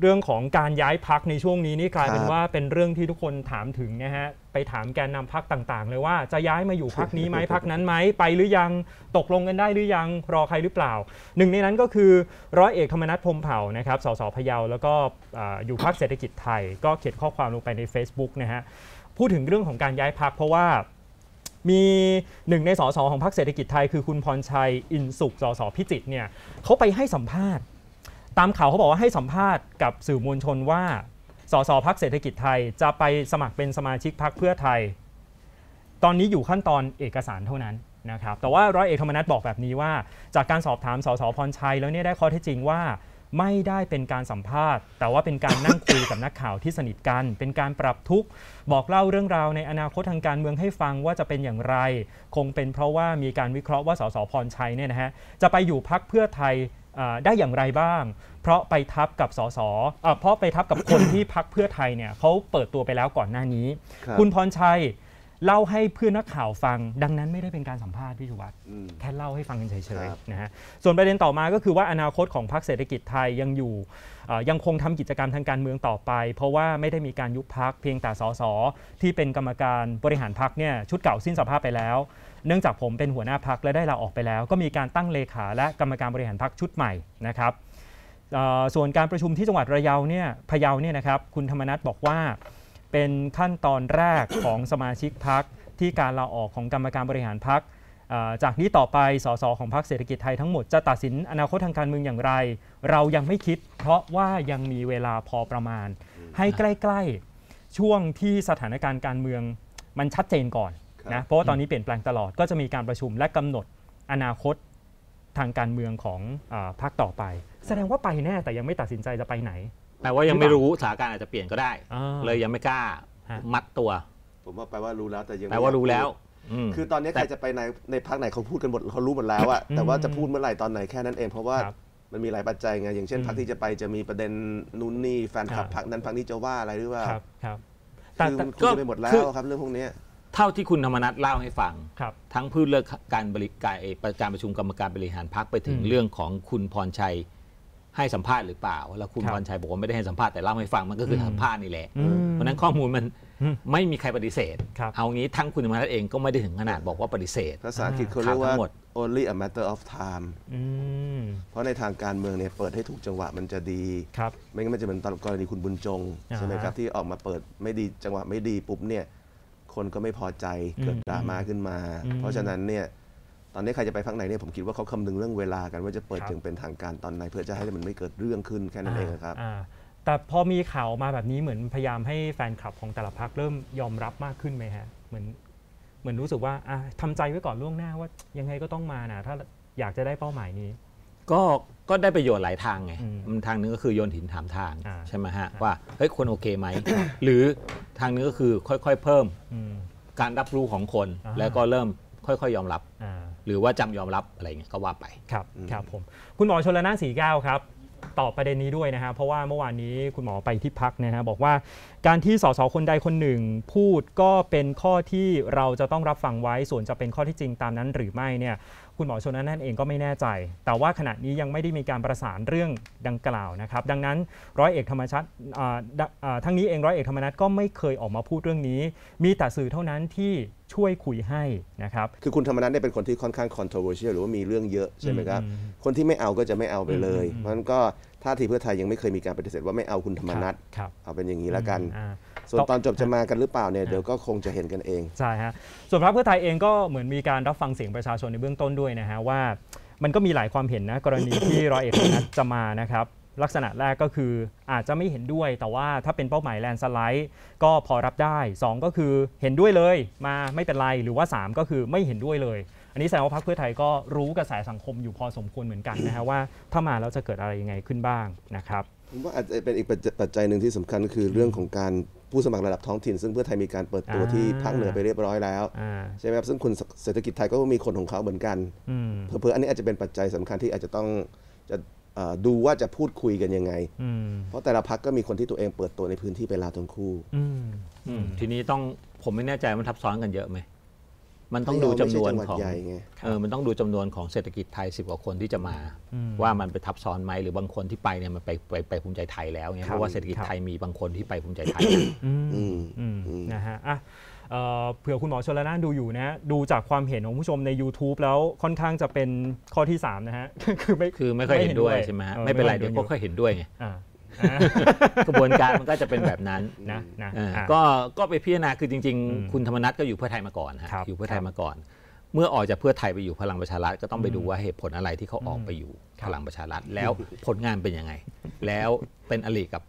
เรื่องของการย้ายพักในช่วงนี้นี่กลายเป็นครับว่าเป็นเรื่องที่ทุกคนถามถึงนะฮะไปถามแกนนำพักต่าง ๆ เลยว่าจะย้ายมาอยู่พักนี้ไหมพักนั้นไหมไปหรือยังตกลงกันได้หรือยังรอใครหรือเปล่า หนึ่งในนั้นก็คือร้อยเอกธรรมนัฐพรหมเผ่านะครับสสพะเยาแล้วก็อ่าอยู่พักเศรษฐกิจไทย ก็เขียนข้อความลงไปใน Facebook นะฮะพูดถึงเรื่องของการย้ายพักเพราะว่ามีหนึ่งในสสของพรรคเศรษฐกิจไทยคือคุณพรชัยอินสุขสสพิจิตรเนี่ยเขาไปให้สัมภาษณ์ ตามข่าวเขาบอกว่าให้สัมภาษณ์กับสื่อมวลชนว่าสสพักเศรษฐกิจไทยจะไปสมัครเป็นสมาชิกพักเพื่อไทย ตอนนี้อยู่ขั้นตอนเอกสารเท่านั้นนะครับแต่ว่าร้อยเอกธรรมนัฐบอกแบบนี้ว่า จากการสอบถามสสพรชัยแล้วเนี่ยได้ข้อเท็จจริงว่าไม่ได้เป็นการสัมภาษณ์ แต่ว่าเป็นการนั่งคุยกับนักข่าวที่สนิทกัน เป็นการปรับทุกบอกเล่าเรื่องราวในอนาคตทางการเมืองให้ฟังว่าจะเป็นอย่างไร คงเป็นเพราะว่ามีการวิเคราะห์ว่าสสพรชัยเนี่ยนะฮะจะไปอยู่พักเพื่อไทย ได้อย่างไรบ้าง เพราะไปทับกับสสอ่าเพราะไปทับกับคนที่พักเพื่อไทยเนี่ยเขาเปิดตัวไปแล้วก่อนหน้านี้ครับคุณพรชัย เล่าให้เพื่อนนักข่าวฟัง ดังนั้นไม่ได้เป็นการสัมภาษณ์พี่ชูวัตรอืมแค่เล่าให้ฟังกันเฉยครับๆนะฮะส่วนประเด็นต่อมาก็คือว่าอนาคตของพรรคเศรษฐกิจไทยยังอยู่เอ่อยังคงทำกิจกรรมทางการเมืองต่อไป เพราะว่าไม่ได้มีการยุบพักเพียงแต่สสที่เป็นกรรมการบริหารพักเนี่ยชุดเก่าสิ้นสภาพไปแล้ว เนื่องจากผมเป็นหัวหน้าพักและได้ลาออกไปแล้ว ก็มีการตั้งเลขาและกรรมการบริหารพักชุดใหม่นะครับเอ่อส่วนการประชุมที่จังหวัดระยองเนี่ยพะเยาเนี่ยนะครับคุณธรรมนัฐบอกว่า เป็นขั้นตอนแรกของสมาชิกพักที่การลาออกของกรรมการบริหารพักจากนี้ต่อไปสสของพรรคเศรษฐกิจไทยทั้งหมดจะตัดสินอนาคตทางการเมืองอย่างไร เรายังไม่คิด เพราะว่ายังมีเวลาพอประมาณ ให้ใกล้ๆ ช่วงที่สถานการณ์การเมืองมันชัดเจนก่อนครับนะเพราะว่าตอนนี้เปลี่ยนแปลงตลอดก็จะมีการประชุมและกำหนดอนาคตทางการเมืองของอาพรรคต่อไป แสดงว่าไปแน่แต่ยังไม่ตัดสินใจจะไปไหน แปลว่ายังไม่รู้สถานการณ์อาจจะเปลี่ยนก็ได้ อ่า เลยยังไม่กล้าฮะมัดตัว ผมว่าแปลว่ารู้แล้วแต่ยังแปลว่ารู้แล้วมคือตอนนี้แต่ ใครจะไปในในพักไหนเขาพูดกันหมดเขารู้หมดแล้วอะแต่ว่าจะพูดเมื่อไหร่ตอนไหนแค่นั้นเองเพราะว่าครับมันมีหลายปัจจัยไงอย่างเช่นอืมพักที่จะไปจะมีประเด็นนู่นนี่แฟนคลับครับพักนั้นพักนี้จะว่าอะไรหรือเปล่าครับครับแต่คือแต่มันคุยกันไปหมดแล้วครับเรื่องพวกเนี้ย เท่าที่คุณธรรมนัฐเล่าให้ฟัง ครับ ทั้งพืชเลือกการบริการเอ่อการประชุมกรรมการบริหารพักไปถึงอืม เรื่องของคุณพรชัย ให้สัมภาษณ์หรือเปล่า แล้วคุณครับพรชัยบอกว่าไม่ได้ให้สัมภาษณ์แต่เล่าให้ฟังมันก็คืออมสัมภาษณ์นี่แหละอืมเพราะฉะนั้นข้อมูลมันอืมไม่มีใครปฏิเสธครับเอางี้ทั้งคุณธรรมนัฐเองก็ไม่ได้ถึงขนาดบอกว่าปฏิเสธ ภาษาอังกฤษเขาเรียกว่าข่าวทั้งหมด only a matter of time อืมเพราะในทางการเมืองเนี่ยเปิดให้ถูกจังหวะมันจะดีครับไม่งั้นมันจะเหมือนตอนกรณีคุณบุญจงอ่าใช่ไหมครับที่ออกมาเปิดไม่ดีจังหวะไม่ดีปุ๊บเนี่ยคนก็ไม่พอใจเกิดอืมดราม่าขึ้นมาอืมเพราะฉะนั้นเนี่ย ตอนนี้ใครจะไปพักไหนเนี่ยผมคิดว่าเขาคำนึงเรื่องเวลากันว่าจะเปิดครับจึงเป็นทางการตอนไหน เพื่อจะให้มันไม่เกิดเรื่องขึ้นแค่นั้นเองครับาแต่พอมีข่าวมาแบบนี้เหมือนพยายามให้แฟนคลับของแต่ละพักเริ่มยอมรับมากขึ้นไหมฮะเหมือนเหมือนรู้สึกว่าอะทำใจไว้ก่อนล่วงหน้าว่ายังไงก็ต้องมานะถ้าอยากจะได้เป้าหมายนี้ ก็ก็ได้ประโยชน์หลายทางไงอืมมันทางหนึงก็คือโยนหินถามทางอ่าใช่ไหมฮะว่าเฮ้ยคนโอเคไหมหรือทางหนึงก็คือค่อยๆเพิ่มอืมการรับรู้ของคนอ่าแล้วก็เริ่มค่อยๆยอมรับอ่า หรือว่าจำยอมรับอะไรเงี้ยก็ว่าไปครับอืมครับผมคุณหมอชนละนานสีแก้วครับตอบประเด็นนี้ด้วยนะฮะเพราะว่าเมื่อวานนี้คุณหมอไปที่พักนะฮะบอกว่าการที่สสคนใดคนหนึ่งพูดก็เป็นข้อที่เราจะต้องรับฟังไว้ส่วนจะเป็นข้อที่จริงตามนั้นหรือไม่เนี่ย คุณหมอชนละนานเองก็ไม่แน่ใจ แต่ว่าขณะนี้ยังไม่ได้มีการประสานเรื่องดังกล่าวนะครับ ดังนั้นร้อยเอกธรรมชัดอ่าดอ่าทั้งนี้เองร้อยเอกธรรมนัฐก็ไม่เคยออกมาพูดเรื่องนี้ มีแต่สื่อเท่านั้นที่ช่วยคุยให้นะครับ คือคุณธรรมนัฐเนี่ยเป็นคนที่ค่อนข้าง controversial หรือว่ามีเรื่องเยอะใช่ไหมครับอืมคนที่ไม่เอาก็จะไม่เอาไปเลยอืมเพราะฉะนั้นก็ ท่าทีเพื่อไทยยังไม่เคยมีการปฏิเสธว่าไม่เอาคุณธรรมนัฐครับเอาเป็นอย่างนี้แล้วกันอ่าส่วนตอนจบจะมากันหรือเปล่าเนี่ยอ่าเดี๋ยวก็คงจะเห็นกันเองใช่ฮะส่วนพรรคเพื่อไทยเองก็เหมือนมีการรับฟังเสียงประชาชนในเบื้องต้นด้วยนะฮะว่า มันก็มีหลายความเห็นนะกรณีที่ร้อยเอกธรรมนัฐจะมานะครับลักษณะแรกก็คืออาจจะไม่เห็นด้วย แต่ว่าถ้าเป็นเป้าหมายแลนด์สไลด์ก็พอรับได้ 2 ก็คือเห็นด้วยเลยมาไม่เป็นไร หรือว่า 3 ก็คือไม่เห็นด้วยเลย อันนี้แสดงว่าพรรคเพื่อไทยก็รู้กระแสสังคมอยู่พอสมควรเหมือนกันนะฮะว่าถ้ามาแล้วจะเกิดอะไรยังไงขึ้นบ้างนะครับผมว่าอาจจะเป็นอีกปัจจัยปัจจัยหนึ่งที่สำคัญก็คือเรื่องของการผู้สมัครระดับท้องถิ่น ซึ่งเพื่อไทยมีการเปิดตัวอ่าที่ภาคเหนือไปเรียบร้อยแล้วอ่าใช่ไหมครับซึ่งคุณเศรษฐกิจไทยก็มีคนของเขาเหมือนกันอืมเพื่อๆอันนี้อาจจะเป็นปัจจัยสำคัญที่อาจจะต้องจะเอ่อดูว่าจะพูดคุยกันยังไงอืมเพราะแต่ละพักก็มีคนที่ตัวเองเปิดตัวในพื้นที่ไปแล้วทั้งคู่อืมทีนี้ต้องผมไม่แน่ใจว่ามันทับซ้อนกันเยอะไหม มันต้องดูจำนวนพะเยาไม่ใช่จังหวัดของใหญ่ไงเออมันต้องดูจำนวนของเศรษฐกิจไทยสิบกว่าคนที่จะมาอืมว่ามันไปทับซ้อนไหมหรือบางคนที่ไปเนี่ยมันไปไปไปภูมิใจไทยแล้วเนี่ยครับเพราะว่าเศรษฐกิจครับไทยมีบางคนที่ไปภูมิใจไทยอืมอืมอืมอืมนะฮะอะเอ่อเผื่อคุณหมอชลนานดูอยู่นะฮะดูจากความเห็นของผู้ชมใน YouTube แล้วค่อนข้างจะเป็นข้อที่ 3 นะฮะ คือไม่คือไม่ค่อยเห็นด้วยใช่ไหมฮะออไม่เป็นไรค่อเดี๋ยวห็พวกค่อยเห็นด้วยไงอ่าอ่า กระบวนการมันก็จะเป็นแบบนั้นนะนะอ่าอะก็ก็ไปพิจารณาคือจริงอืมๆคุณธรรมนัฐก็อยู่เพื่อไทยมาก่อนฮะครับอยู่เพื่อไทคยรับมาก่อน เมื่อออกจากเพื่อไทยไปอยู่พลังประชารัฐก็ต้องไปดูว่าเหตุผลอะไรที่เขาออกไปอยู่ครับพลังประชารัฐแล้วผลงานเป็นยังไง แล้วเป็นอลีกับ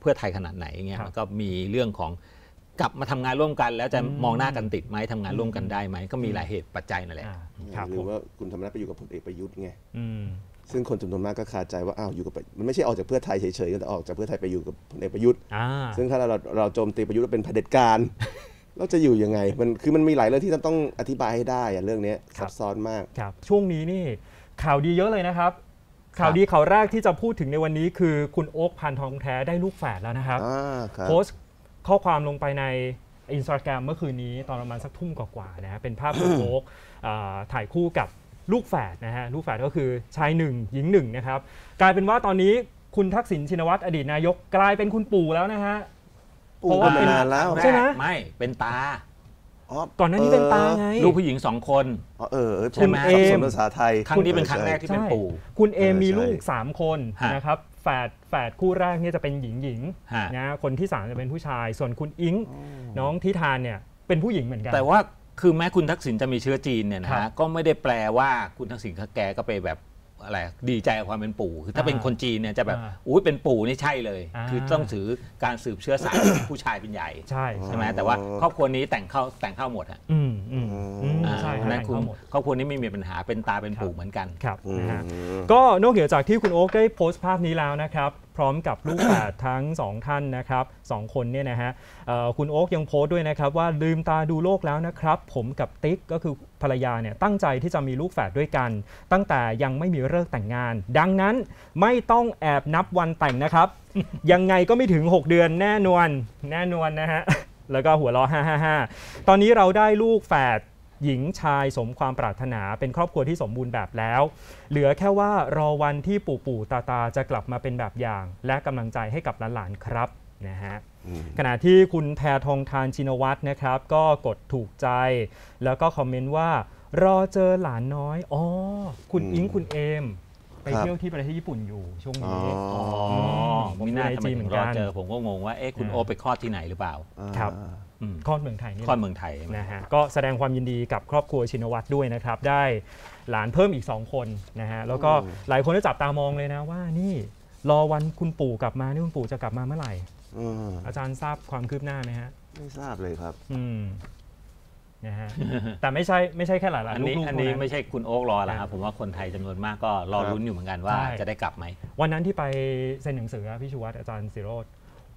เพื่อไทยขนาดไหนเงี้ยครับมันก็มีเรื่องของกลับมาทำงานร่วมกัน แล้วจะอืมมองหน้ากันติดไหมทำงานร่วมกันได้ไหมก็มีหลายเหตุปัจจัยนั่นแหละอ่าครับหผรือมว่าคุณธรรมนัฐไปอยู่กับพลเอกประยุทธ์ไงอืม ซึ่งคนจำนวนมากก็คาใจว่าอ้าวอยู่กับมันไม่ใช่ออกจากเพื่อไทยเฉยๆแต่ออกจากเพื่อไทยไปอยู่กับพลเอกประยุทธ์อ่าซึ่งถ้าเราเราโจมตีประยุทธ์ว่าเป็นเผด็จการเราจะอยู่ยังไง มันคือมันมีหลายเรื่องที่ต้องอธิบายให้ได้อะเรื่องเนี้ยครัซับบซ้อนมากครับช่วงนี้นี่ข่าวดีเยอะเลยนะครับ ข่าวดีข่าวแรกที่จะพูดถึงในวันนี้คือคุณโอ๊คพันทองแท้ได้ลูกแฝดแล้วนะครับอ่าครับโพสต์ข้อความลงไปในอินสตาแกรมเมื่อคืนนี้ตอนประมาณสักทุ่มกว่าๆนะฮะเป็นภาพคุณโอ๊คอ่าถ่ายคู่กับ ลูกแฝดนะฮะลูกแฝดก็คือชายหนึ่งหญิงหนึ่งนะครับกลายเป็นว่าตอนนี้คุณทักษิณชินวัตรอดีตนายกกลายเป็นคุณปู่แล้วนะฮะปู่เพราะก็ว่ามานานแล้วใช่ไหมไม่เป็นตาอ๋อก่อนหน้านี้เป็นตาไงลูกผู้หญิงสองคนอ๋อเออเออใช่ไหมผสับสนภาษาไทยครั้งนี้เป็นครั้งแรกที่เป็นใช่ปู่ คุณเอมเออมีใช่ลูก 3 คนฮะนะครับแฝดแฝดคู่แรกเนี่ยจะเป็นหญิงหญิงฮะนะคนที่ 3 จะเป็นผู้ชาย ส่วนคุณอิงน้องทิธานเนี่ยเป็นผู้หญิงเหมือนกัน แต่ว่า คือแม้คุณทักษิณจะมีเชื้อจีนเนี่ยนะครัฮะบก็ไม่ได้แปลว่าคุณทักษิณเขาแกก็ไปแบบอะไรดีใจกับความเป็นปู่คือถ้าเป็นอ่าคนจีนเนี่ยจะแบบอ่าอุ้ยเป็นปู่นี่ใช่เลยอ่าคือต้องถือการสืบเชื้อสายผู้ชายเป็นใหญ่ใช่ใช่ไหมแต่ว่าครอบครัวนี้แต่งเข้าแต่งเข้าหมดฮะอืมอืมอืมอ่าใช่เพราะฉะนั้นให้คุณเข้าหมดครอบครัวนี้ไม่มีปัญหาเป็นตาเป็นครับปู่เหมือนกันครับอืมนะฮะก็นอกเหนือจากที่คุณโอ๊คได้โพสต์ภาพนี้แล้วนะครับ พร้อมกับลูกแฝดทั้งสองท่านนะครับสองคนเนี่ยนะฮะคุณโอ๊คยังโพสต์ด้วยนะครับว่าลืมตาดูโลกแล้วนะครับ ผมกับติ๊กก็คือภรรยาเนี่ยตั้งใจที่จะมีลูกแฝดด้วยกัน ตั้งแต่ยังไม่มีเลิกแต่งงาน ดังนั้นไม่ต้องแอบนับวันแต่งนะครับ ยังไงก็ไม่ถึง 6 เดือนแน่นอนแน่นอนนะฮะแล้วก็หัวเราะ555 ตอนนี้เราได้ลูกแฝด หญิงชายสมความปรารถนาเป็นครอบครัวที่สมบูรณ์แบบแล้ว เหลือแค่ว่ารอวันที่ปู่ปู่ตาตาจะกลับมาเป็นแบบอย่าง และกำลังใจให้กับหลานๆครับนะฮะอืมขณะที่คุณแพทองทานชินวัตรนะครับ ก็กดถูกใจ แล้วก็คอมเมนต์ว่ารอเจอหลานน้อยอ๋อคุณอืมอิงคุณเอม ไปครับเที่ยวที่ประเทศญี่ปุ่นอยู่ช่วงอ๋อนี้อ๋อผมไม่น่าดูในทำไม IG เหมืถึองนรกัอนเจอผมก็งงว่าเอ๊ะคุณอ่าโอไปคลอดที่ไหนหรือเปล่าครับอ่าอืมคลอดเมืองไทยนี่คลอดเมืองไทยใช่ไหมนะฮะก็แสดงความยินดีกับครอบครัวชินวัตรด้วยนะครับได้หลานเพิ่มอีก 2 คนนะฮะแล้วก็อืมหลายคนก็จับตามองเลยนะว่านี่รอวันคุณปู่กลับมานี่คุณปู่จะกลับมาเมื่อไหร่อืมอาจารย์ทราบความคืบหน้าไหมฮะ ไม่ทราบเลยครับ อืม นะฮะแต่ไม่ใช่ไม่ใช่แค่หลานอันๆลูนี้กๆอันเท่านี้นั้นไม่ใช่คุณโอ๊กรอแล้วคครัรับบผมว่าคนไทยจำนวนมากก็รอครับลุ้นอยู่เหมือนกันว่าใช่จะได้กลับไหมวันนั้นที่ไปเซ็นหนังสืออะพี่ชูวัตรอาจารย์สิโรธ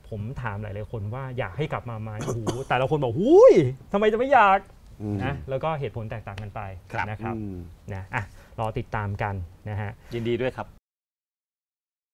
ผมถามหลายๆคนว่าอยากให้กลับมาไหมโอ้โหแต่ละคนบอกหุยทำไมจะไม่อยากอืมนะแล้วก็เหตุผลแตกต่างกันไปครับนะครับอืมนะอะรอติดตามกันนะฮะยินดีด้วยครับ